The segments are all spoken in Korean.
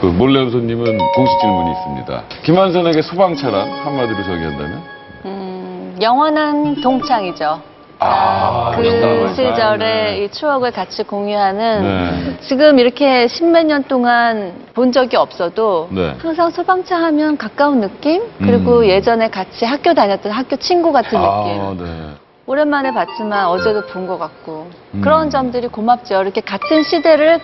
그 몰래 손님은 공식 질문이 있습니다. 김한선에게 소방차란 한마디로 저기한다면? 음, 영원한 동창이죠. 아, 그 시절의 이 추억을 같이 공유하는 네. 지금 이렇게 십몇 년 동안 본 적이 없어도 네. 항상 소방차 하면 가까운 느낌? 그리고 음. 예전에 같이 학교 다녔던 학교 친구 같은 아, 느낌. 네. 오랜만에 봤지만 어제도 본 것 같고 음. 그런 점들이 고맙죠. 이렇게 같은 시대를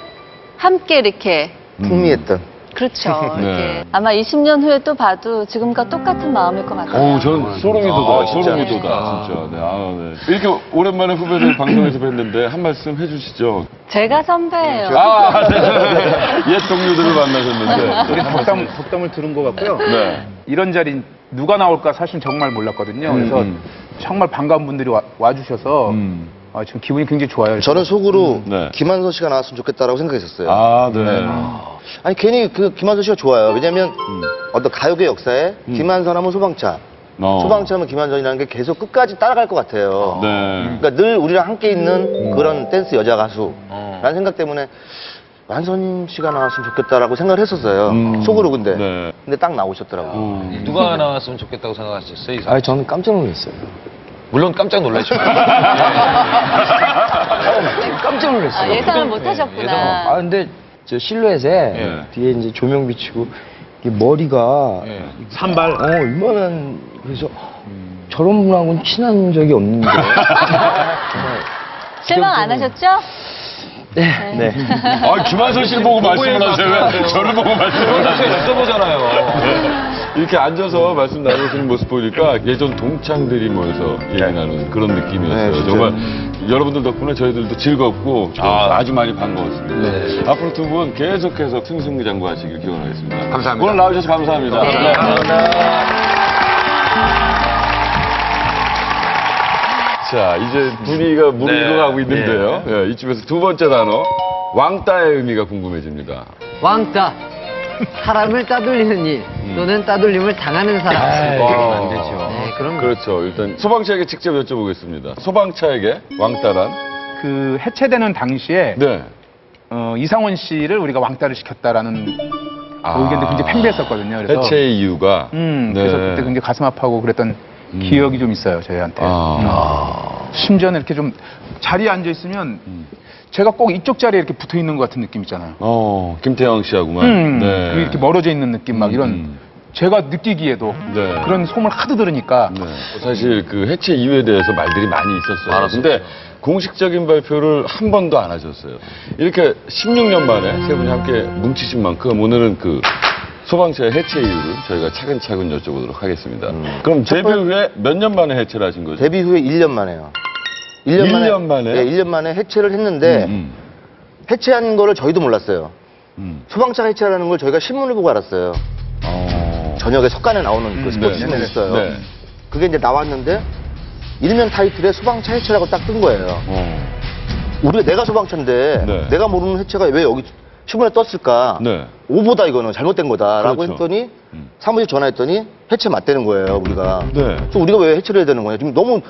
함께 이렇게 풍미했던. 그렇죠. 네. 이렇게 아마 20년 후에 또 봐도 지금과 똑같은 마음일 것 같아요. 어우, 저는 소름이 돋아, 아. 소름이 돋아, 진짜. 네, 아, 네. 이렇게 오랜만에 후배들 방송에서 뵀는데 한 말씀 해주시죠. 제가 선배예요. 아, 네. 옛 동료들을 만나셨는데. 우리 덕담, 덕담을 들은 것 같고요. 네. 이런 자리 누가 나올까 사실 정말 몰랐거든요. 그래서 음. 정말 반가운 분들이 와, 와주셔서 음. 아, 지금 기분이 굉장히 좋아요. 저는 속으로 네. 김한선 씨가 나왔으면 좋겠다라고 생각했었어요. 아, 네. 아니 괜히 그 김한선 씨가 좋아요. 왜냐면 음. 어떤 가요계 역사에 김한선 하면 소방차, 어. 소방차 하면 김한선이라는 게 계속 끝까지 따라갈 것 같아요. 네. 그러니까 늘 우리랑 함께 있는 그런 댄스 여자 가수라는 생각 때문에 완선 씨가 나왔으면 좋겠다라고 생각을 했었어요. 음. 속으로 근데. 네. 근데 딱 나오셨더라고요. 음. 누가 나왔으면 좋겠다고 생각하셨어요? 아니 저는 깜짝 놀랐어요. 물론 깜짝 놀라시고. 깜짝 아, 놀랐어요. 예상을 못 하셨구나. 아 근데 저 실루엣에 예. 뒤에 이제 조명 비치고 이 머리가 예. 산발. 어 이만한 그래서 저런 분하고는 친한 적이 없는데 실망 안 하셨죠? 네. 네. 아, 김한선 씨를 보고 말씀을 하세요. 왜 저를 보고 말씀을 하세요. 여쭤보잖아요. 이렇게 앉아서 말씀 나누시는 모습 보니까 예전 동창들이 모여서 얘기 나누는 그런 느낌이었어요. 네. 정말 여러분들 덕분에 저희들도 즐겁고 좀 아. 아주 많이 반가웠습니다. 네. 앞으로 두 분 계속해서 승승장구하시길 기원하겠습니다. 감사합니다. 오늘 나와주셔서 감사합니다. 네. 자, 이제 분위기가 네. 무르르가고 있는데요. 예, 이쯤에서 두 번째 단어, 왕따의 의미가 궁금해집니다. 왕따. 사람을 따돌리는 일 또는 따돌림을 당하는 사람. 그러면 안 되죠. 네, 그럼 그렇죠. 일단 소방차에게 직접 여쭤보겠습니다. 소방차에게 왕따란? 그 해체되는 당시에 네. 어, 이상원 씨를 우리가 왕따를 시켰다라는 아. 의견도 굉장히 팽배했었거든요. 그래서 해체의 이유가. 음, 네. 그래서 그때 굉장히 가슴 아파하고 그랬던 음. 기억이 좀 있어요, 저희한테. 아. 심지어는 이렇게 좀 자리에 앉아 있으면 음. 제가 꼭 이쪽 자리에 이렇게 붙어 있는 것 같은 느낌 있잖아요. 어, 김태형 씨하고만. 음, 네. 이렇게 멀어져 있는 느낌 막 이런 음. 제가 느끼기에도 네. 그런 소문을 하도 들으니까 네. 사실 그 해체 이유에 대해서 말들이 많이 있었어요. 근데 공식적인 발표를 한 번도 안 하셨어요. 이렇게 16년 만에 세 분이 함께 뭉치신 만큼 오늘은 그 소방차의 해체 이유를 저희가 차근차근 여쭤보도록 하겠습니다. 그럼 데뷔 후에 몇 년 만에 해체를 하신 거죠? 데뷔 후에 1년 만에요. 1년, 1년 만에? 네, 1년 만에 해체를 했는데 음, 해체한 거를 저희도 몰랐어요. 음. 소방차 해체라는 걸 저희가 신문을 보고 알았어요. 어. 저녁에 석간에 나오는 그 스포츠 네. 신문이 있어요. 네. 그게 이제 나왔는데 일면 타이틀에 소방차 해체라고 딱 뜬 거예요. 어. 우리가 내가 소방차인데 네. 내가 모르는 해체가 왜 여기 신문에 떴을까? 네. 오보다 이거는 잘못된 거다라고 그렇죠. 했더니 음. 사무실 전화했더니 해체 맞대는 거예요 우리가. 네. 그래서 우리가 왜 해체를 해야 되는 거냐? 지금 너무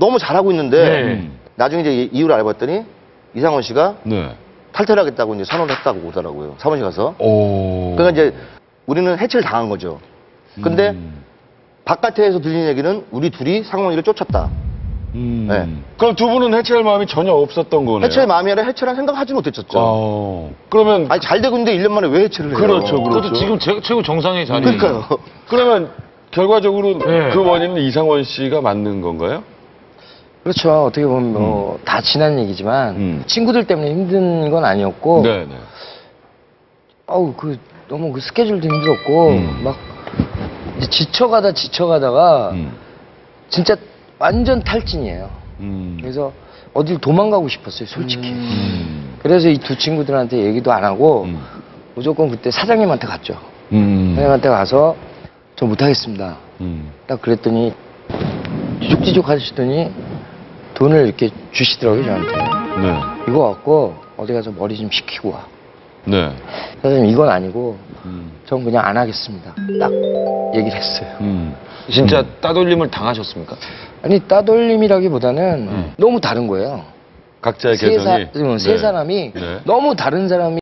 너무 잘하고 있는데 네. 나중에 이제 이- 이유를 알아봤더니 이상원 씨가 네. 탈퇴를 하겠다고 이제 선언을 했다고 오더라고요 사무실 가서. 오. 그러니까 이제 우리는 해체를 당한 거죠. 근데 음. 바깥에서 들리는 얘기는 우리 둘이 상원이를 쫓았다. 음. 네. 그럼 두 분은 해체할 마음이 전혀 없었던 거네요. 해체의 마음이 아니라 해체란 생각하지 못했었죠. 어. 그러면 아니 잘 되고 있는데 1년 만에 왜 해체를 해요? 그렇죠, 그렇죠. 그것도 지금 제- 최고 정상의 자리. 그러니까요. 그러면 결과적으로 네. 그 원인은 이상원 씨가 맞는 건가요? 그렇죠. 어떻게 보면 뭐 다 지난 얘기지만 음. 친구들 때문에 힘든 건 아니었고 네, 네. 어우 그 너무 그 스케줄도 힘들었고 음. 막 이제 지쳐가다 지쳐가다가 음. 진짜 완전 탈진이에요. 음. 그래서 어딜 도망가고 싶었어요, 솔직히. 음. 그래서 이 두 친구들한테 얘기도 안 하고 음. 무조건 그때 사장님한테 갔죠. 음. 사장님한테 가서 저 못하겠습니다. 음. 딱 그랬더니 쭈죽쭈죽 하시더니 돈을 이렇게 주시더라고요, 저한테. 네. 이거 갖고 어디 가서 머리 좀 식히고 와. 네. 사장님 이건 아니고 음. 전 그냥 안 하겠습니다. 딱 얘기를 했어요. 음. 진짜 따돌림을 당하셨습니까? 아니 따돌림이라기보다는 음. 너무 다른 거예요. 각자의 세, 사, 개성이 음, 세 네. 사람이 네. 너무 다른 사람이